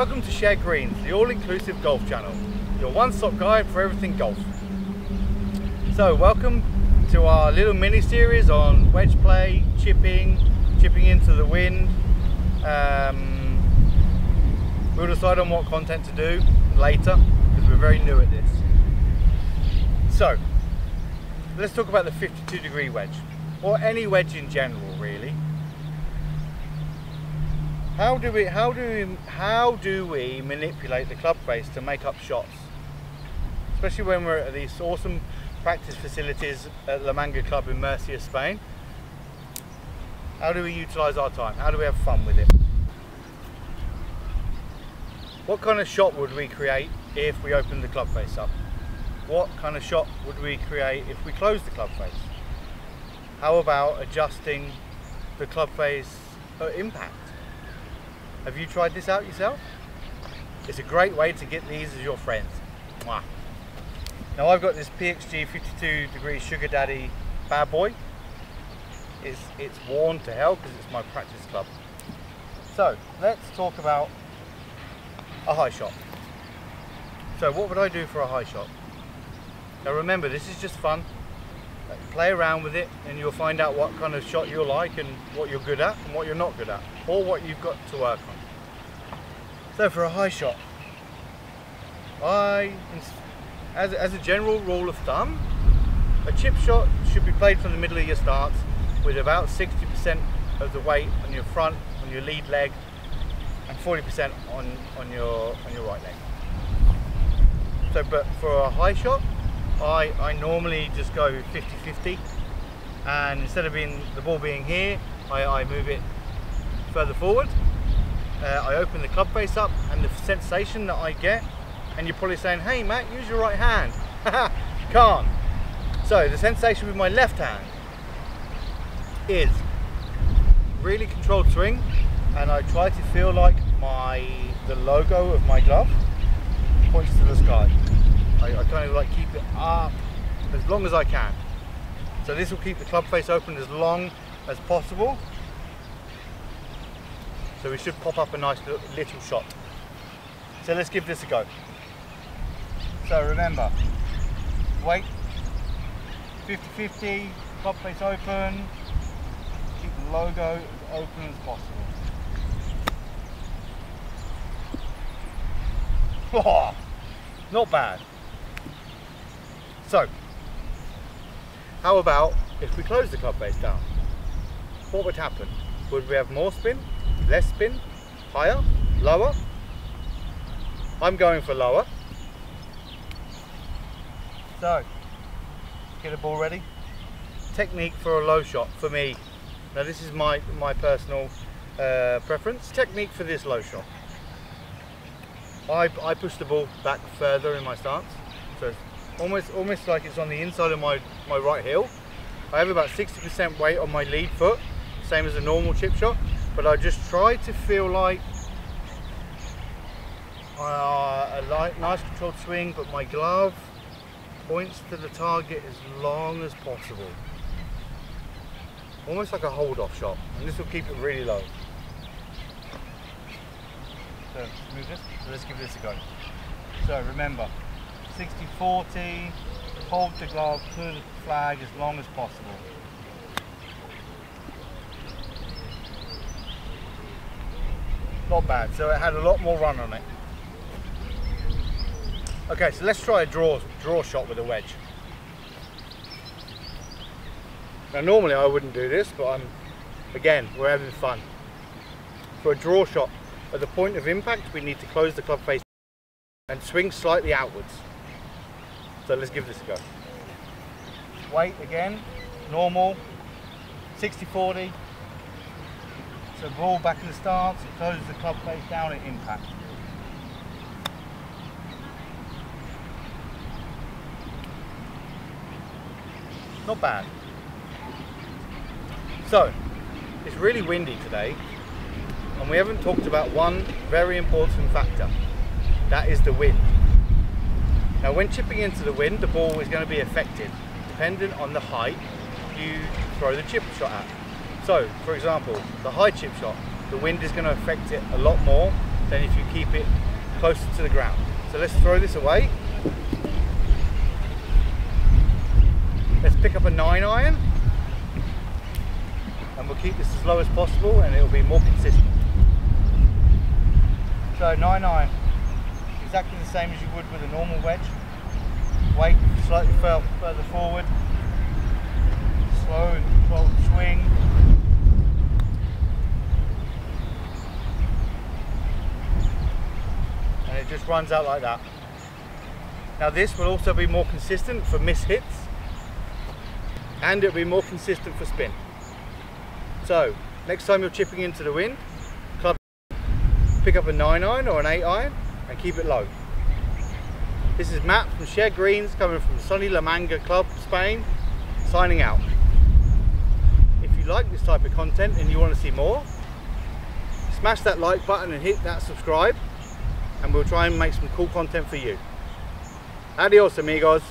Welcome to Shared Greens, the all-inclusive golf channel, your one-stop guide for everything golf. So, welcome to our little mini-series on wedge play, chipping, chipping into the wind. Um, we'll decide on what content to do later, because we're very new at this. So, let's talk about the 52 degree wedge, or any wedge in general really. How do we how do we how do we manipulate the club face to make up shots? Especially when we're at these awesome practice facilities at La Manga Club in Murcia, Spain. How do we utilise our time? How do we have fun with it? What kind of shot would we create if we opened the club face up? What kind of shot would we create if we closed the club face? How about adjusting the club face uh, impact? Have you tried this out yourself? It's a great way to get these as your friends. Mwah. Now I've got this PXG 52 degree Sugar Daddy bad boy. It's, it's worn to hell because it's my practice club. So let's talk about a high shot. So what would I do for a high shot? Now remember this is just fun. Play around with it and you'll find out what kind of shot you like and what you're good at and what you're not good at or what you've got to work on. So for a high shot, I, as, as a general rule of thumb, a chip shot should be played from the middle of your stance with about 60% of the weight on your front, on your lead leg, and 40% on, on, your, on your right leg. So, but for a high shot, I, I normally just go 50-50 and instead of being the ball being here, I, I move it further forward. Uh, I open the club face up and the sensation that I get, and you're probably saying, hey Matt, use your right hand. Can't. So the sensation with my left hand is really controlled swing, and I try to feel like my the logo of my glove points to the sky. I, I kind of like keep it up as long as I can. So this will keep the club face open as long as possible. So we should pop up a nice little shot. So let's give this a go. So remember, weight 50-50, club face open, keep the logo as open as possible. Oh, not bad. So, how about if we close the club face down? What would happen? Would we have more spin, less spin, higher, lower? I'm going for lower. So, get a ball ready. Technique for a low shot for me. Now this is my, my personal uh, preference. Technique for this low shot. I, I push the ball back further in my stance. So almost almost like it's on the inside of my, my right heel. I have about 60% weight on my lead foot, same as a normal chip shot, but I just try to feel like uh, a light, nice controlled swing, but my glove points to the target as long as possible. Almost like a hold off shot, and this will keep it really low. So, move this. So let's give this a go. So remember, 60-40, hold the glove to the flag as long as possible. Not bad, so it had a lot more run on it. Okay, so let's try a draw, draw shot with a wedge. Now normally I wouldn't do this, but I'm, again, we're having fun. For a draw shot, at the point of impact, we need to close the club face and swing slightly outwards. So let's give this a go. Weight again, normal, 60-40. So ball back in the stance, it closes the club face down at impact. Not bad. So, it's really windy today, and we haven't talked about one very important factor. That is the wind. Now when chipping into the wind, the ball is going to be affected dependent on the height you throw the chip shot at. So, for example, the high chip shot, the wind is going to affect it a lot more than if you keep it closer to the ground. So let's throw this away. Let's pick up a 9 iron and we'll keep this as low as possible and it'll be more consistent. So 9 iron, exactly the same as you would with a normal wedge. Weight slightly further forward, slow and swing. And it just runs out like that. Now this will also be more consistent for miss hits and it'll be more consistent for spin. So next time you're chipping into the wind, club, pick up a 9 iron or an 8 iron and keep it low. This is Matt from Shared Greens coming from sunny La Manga Club, Spain, signing out. If you like this type of content and you want to see more, smash that like button and hit that subscribe and we'll try and make some cool content for you. Adios amigos.